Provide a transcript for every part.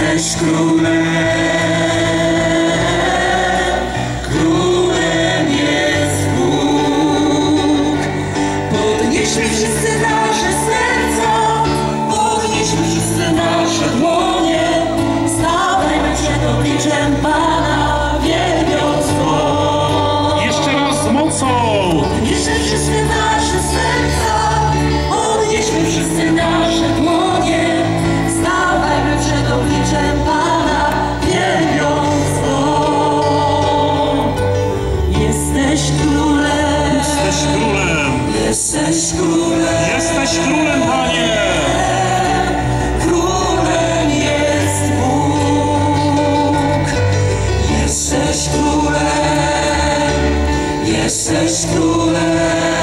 jesteś królem. es esmu tu.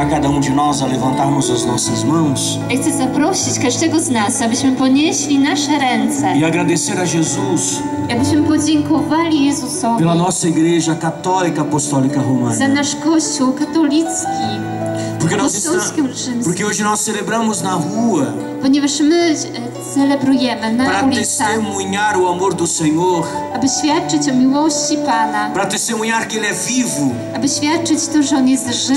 convidar cada um de nós a levantarmos as nossas mãos. Ja chcę zaprosić każdego z nas, abyśmy podnieśli nasze ręce. E agradecer a Jesus. Abyśmy podziękowali Jezusowi. Pela nossa igreja católica apostólica romana. Za nasz kościół katolicki. Porque nós estamos, porque hoje nós celebramos na rua. para e, testemunhar o amor do Senhor. Para testemunhar que ele é vivo. Que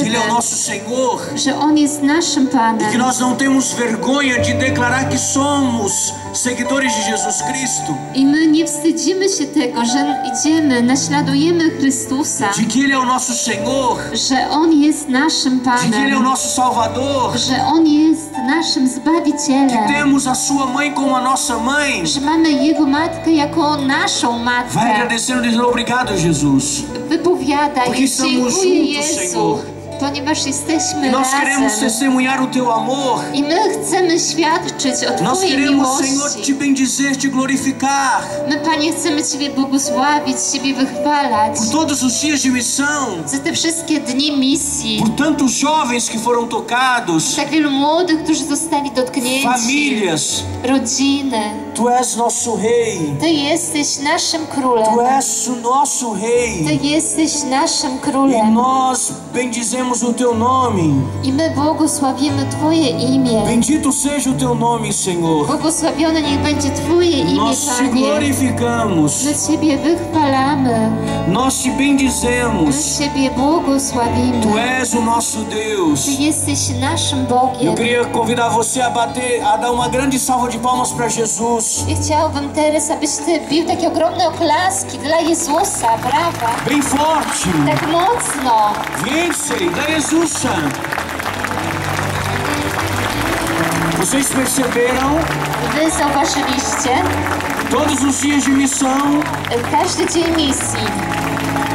ele é o nosso Senhor. E que nós não temos vergonha de declarar que somos seguidores de Jesus Cristo. I my nie wstydzimy się tego, że idziemy, naśladujemy Chrystusa. De que ele é o nosso Senhor. Że on jest naszym Panem. De que ele é o nosso Salvador. Że on jest naszym zbawicielem. Que temos a sua mãe como a nossa mãe. Że mamy jego matkę jako naszą matkę. Vai agradecendo dizendo obrigado Jesus. Wypowiadaj, Porque estamos juntos, Senhor ponieważ jesteśmy Nós queremos testemunhar o teu amor. I my chcemy świadczyć o Nós twojej queremos, miłości. Senhor, te bendizer, te glorificar. My, Panie, chcemy Ciebie błogosławić, Ciebie wychwalać. Por todos os dias de missão. Za te wszystkie dni misji. Por tantos jovens que foram tocados. Tak wielu młodych, którzy zostali dotknięci. Famílias. Rodziny. Tu és nosso rei. Ty jesteś naszym królem. Tu és o nosso rei. Ty jesteś naszym królem. E nós bendizemos o teu nome. I my błogosławimy twoje imię. Bendito seja o teu nome, Senhor. Błogosławione niech będzie twoje imię, nós Panie. Nós te glorificamos. My ciebie wychwalamy. Nós te bendizemos. My ciebie błogosławimy. Tu és o nosso Deus. Ty jesteś naszym Bogiem. Eu queria convidar você a bater, a dar uma grande salva de palmas para Jesus. jesteś. I chciałbym, abyś ty bił takie ogromne oklaski dla Jezusa, brawa. Bij forte! Tak mocno. Więcej dla Jezusa. Vocês perceberam? Wy zauważyliście? Todos os dias de missão. Każdy dzień misji.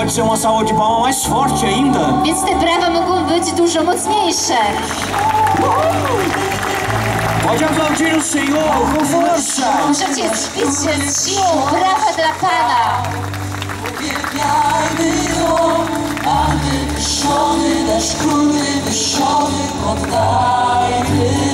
pode ser uma saúde palma mais forte ainda. Więc te brawa mogą być dużo mocniejsze. Pode aplaudir o Senhor com força. Możecie śpić się z siłą. Brawa dla Pana. Uwielbiajmy ją, a wyszony, nasz króly, wyszony, oddajmy.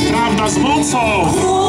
jest prawda z mocą.